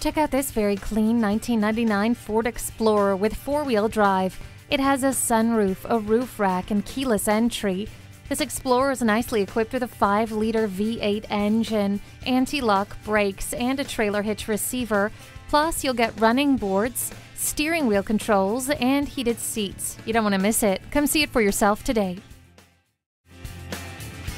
Check out this very clean 1999 Ford Explorer with four wheel drive. It has a sunroof, a roof rack, and keyless entry. This Explorer is nicely equipped with a 5 liter V8 engine, anti lock brakes, and a trailer hitch receiver. Plus, you'll get running boards, steering wheel controls, and heated seats. You don't want to miss it. Come see it for yourself today.